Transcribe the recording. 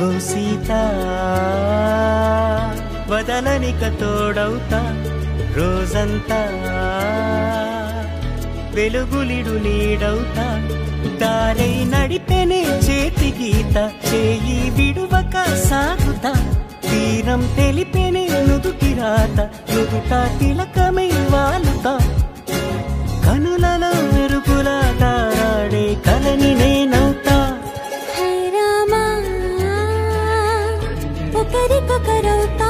ఓ సీత వదలనిక తోడవుతా రోజంతా. వెలుగులిడు నీడవుతా దారై నడిపెనే చేతి గీత చేయి విడువక సాగుతా. తీరం తెలిపెనే నుదుటి రాత నుదుట తిలకమై వాలుతా. కనులలో మెరుపులా తారాడే కలని 光る心を歌